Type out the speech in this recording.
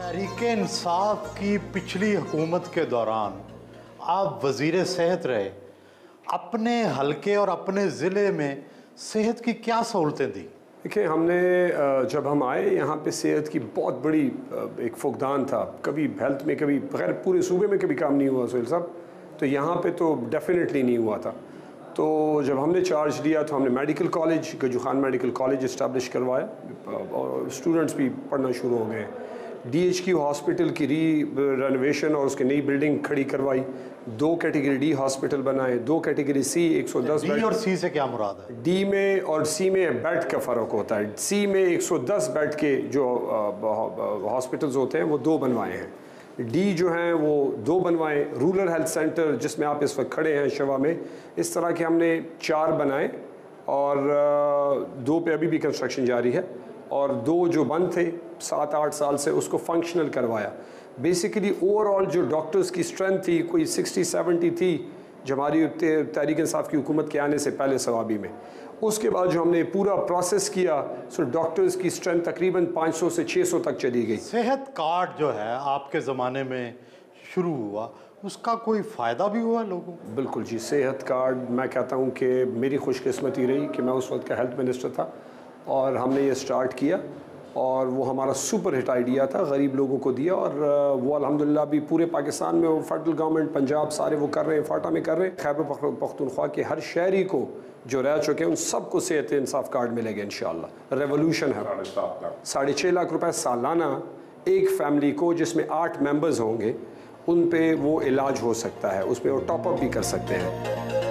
تحریک انصاف کی پچھلی حکومت کے دوران آپ وزیر صحت رہے، اپنے حلقے اور اپنے ضلع میں صحت کی کیا سہولتیں دیں؟ دیکھیں، ہم نے جب ہم آئے یہاں پہ صحت کی بہت بڑی ایک فقدان تھا۔ کبھی ہیلتھ میں، کبھی بغیر پورے صوبے میں کبھی کام نہیں ہوا سہیل صاحب۔ تو یہاں پہ تو ڈیفینیٹلی نہیں ہوا تھا۔ تو جب ہم نے چارج لیا تو ہم نے medical college Gajju Khan medical college establish کروایا اور اسٹوڈنٹس بھی پڑھنا شروع ہو گئے۔ ڈی ایچ کیو ہاسپٹل کی ری رینویشن اور اس کی نئی بلڈنگ کھڑی کروائی۔ دو کیٹیگری ڈی ہاسپٹل بنائے دو کیٹیگری سی ایک سو دس ڈی اور سی سے کیا مراد ہے؟ ڈی میں اور سی میں بیڈ کا فرق ہوتا ہے۔ سی میں ایک سو دس بیڈ کے جو ہاسپٹلز ہوتے ہیں وہ دو بنوائے ہیں۔ ڈی جو ہیں وہ دو بنوائے۔ رورل ہیلتھ سینٹر جس میں آپ اس وقت کھڑے ہیں شوا میں اس طرح کے ہم نے چار بنائے۔ اور دو پہ ابھی بھی کنسٹرکشن جاری ہے اور دو جو بند تھے سات آٹھ سال سے اس کو فنکشنل کروایا۔ بیسیکلی اوور آل جو ڈاکٹرز کی اسٹرینتھ تھی، کوئی سکسٹی سیونٹی تھی جو ہماری تحریک انصاف کی حکومت کے آنے سے پہلے ثوابی میں۔ اس کے بعد جو ہم نے پورا پروسیس کیا سو ڈاکٹرز کی اسٹرینتھ تقریباً پانچ سو سے چھ سو تک چلی گئی۔ صحت کارڈ جو ہے، آپ کے زمانے میں شروع ہوا اس کا کوئی فائدہ بھی ہوا لوگوں کو؟ بالکل جی صحت کارڈ میں کہتا ہوں کہ میری خوش قسمتی رہی کہ میں اس وقت کا ہیلتھ منسٹر تھا اور ہم نے یہ اسٹارٹ کیا اور وہ ہمارا سپر ہٹ آئیڈیا تھا غریب لوگوں کو دیا اور وہ الحمدللہ بھی پورے پاکستان میں وہ فیڈرل گورنمنٹ پنجاب سارے وہ کر رہے ہیں فاٹا میں کر رہے ہیں۔ خیبر پختونخوا کے ہر شہری کو جو رہ چکے ہیں ان سب کو صحت انصاف کارڈ ملے گا انشاءاللہ۔ ریولوشن ہے۔ ساڑھے چھ لاکھ روپے سالانہ ایک فیملی کو جس میں آٹھ ممبرز ہوں گے ان پہ وہ علاج ہو سکتا ہے، اس پہ وہ ٹاپ اپ بھی کر سکتے ہیں۔